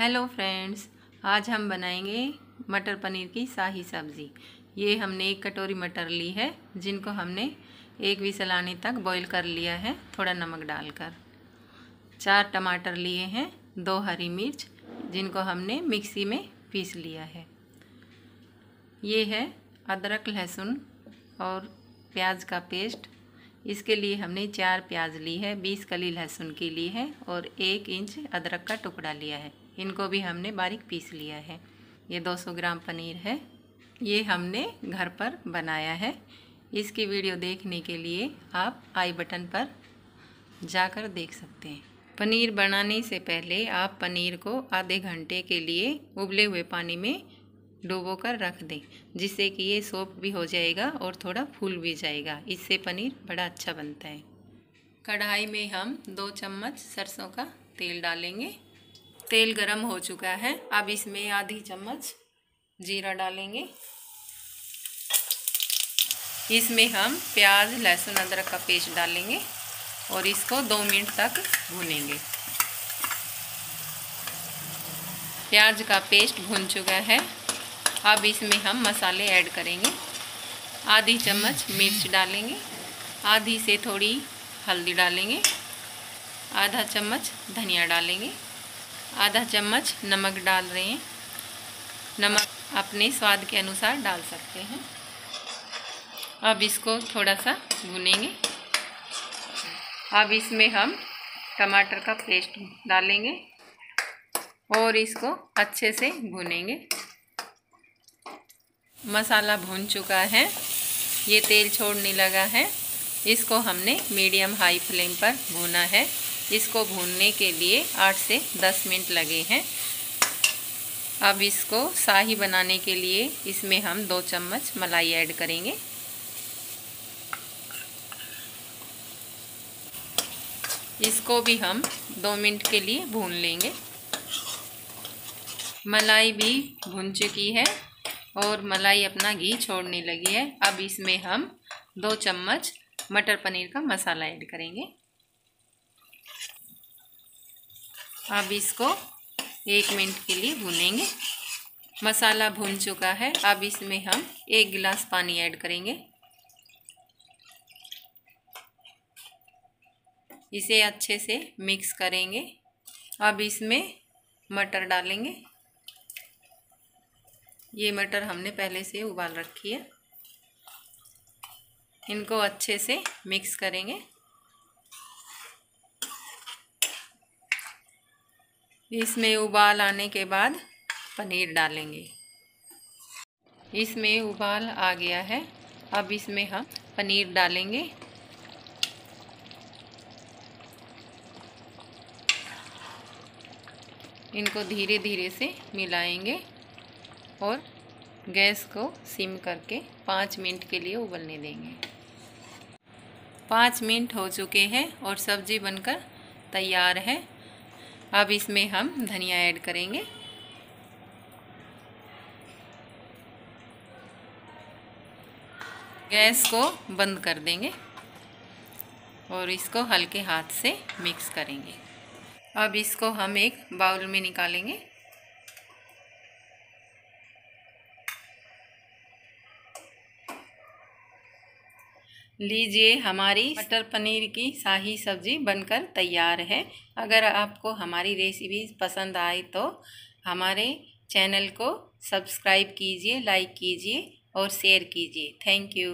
Hello friends, आज हम बनाएँगे मटर पनीर की शाही सब्ज़ी। ये हमने एक कटोरी मटर ली है, जिनको हमने एक विसल आने तक बॉईल कर लिया है, थोड़ा नमक डालकर। चार टमाटर लिए हैं, दो हरी मिर्च, जिनको हमने मिक्सी में पीस लिया है। ये है अदरक, लहसुन और प्याज का पेस्ट। इसके लिए हमने चार प्याज ली है, बीस कली लहसुन की ली है और एक इंच अदरक का टुकड़ा लिया है। इनको भी हमने बारीक पीस लिया है। ये 200 ग्राम पनीर है। ये हमने घर पर बनाया है। इसकी वीडियो देखने के लिए आप आई बटन पर जाकर देख सकते हैं। पनीर बनाने से पहले आप पनीर को आधे घंटे के लिए उबले हुए पानी में डुबो कर रख दें, जिससे कि ये सोप भी हो जाएगा और थोड़ा फूल भी जाएगा। इससे पनीर बड़ा अच्छा बनता है। कढ़ाई में हम दो चम्मच सरसों का तेल डालेंगे। तेल गरम हो चुका है। अब इसमें आधी चम्मच जीरा डालेंगे। इसमें हम प्याज, लहसुन, अदरक का पेस्ट डालेंगे और इसको दो मिनट तक भूनेंगे। प्याज का पेस्ट भून चुका है। अब इसमें हम मसाले ऐड करेंगे। आधी चम्मच मिर्च डालेंगे। आधी से थोड़ी हल्दी डालेंगे। आधा चम्मच धनिया डालेंगे। आधा चम्मच नमक डाल रहे हैं। नमक अपने स्वाद के अनुसार डाल सकते हैं। अब इसको थोड़ा सा भुनेंगे। अब इसमें हम टमाटर का पेस्ट डालेंगे और इसको अच्छे से भुनेंगे। मसाला भून चुका है। ये तेल छोड़ने लगा है। इसको हमने मीडियम हाई फ्लेम पर भूना है। इसको भूनने के लिए आठ से दस मिनट लगे हैं। अब इसको शाही बनाने के लिए इसमें हम दो चम्मच मलाई ऐड करेंगे। इसको भी हम दो मिनट के लिए भून लेंगे। मलाई भी भून चुकी है और मलाई अपना घी छोड़ने लगी है। अब इसमें हम दो चम्मच मटर पनीर का मसाला ऐड करेंगे। अब इसको एक मिनट के लिए भूनेंगे। मसाला भून चुका है। अब इसमें हम एक गिलास पानी ऐड करेंगे। इसे अच्छे से मिक्स करेंगे। अब इसमें मटर डालेंगे। ये मटर हमने पहले से उबाल रखी है। इनको अच्छे से मिक्स करेंगे। इसमें उबाल आने के बाद पनीर डालेंगे। इसमें उबाल आ गया है। अब इसमें हम पनीर डालेंगे। इनको धीरे धीरे से मिलाएँगे और गैस को सिम करके पाँच मिनट के लिए उबलने देंगे। पाँच मिनट हो चुके हैं और सब्ज़ी बनकर तैयार है। अब इसमें हम धनिया ऐड करेंगे। गैस को बंद कर देंगे और इसको हल्के हाथ से मिक्स करेंगे। अब इसको हम एक बाउल में निकालेंगे। लीजिए, हमारी मटर पनीर की शाही सब्ज़ी बनकर तैयार है। अगर आपको हमारी रेसिपी पसंद आए तो हमारे चैनल को सब्सक्राइब कीजिए, लाइक कीजिए और शेयर कीजिए। Thank you.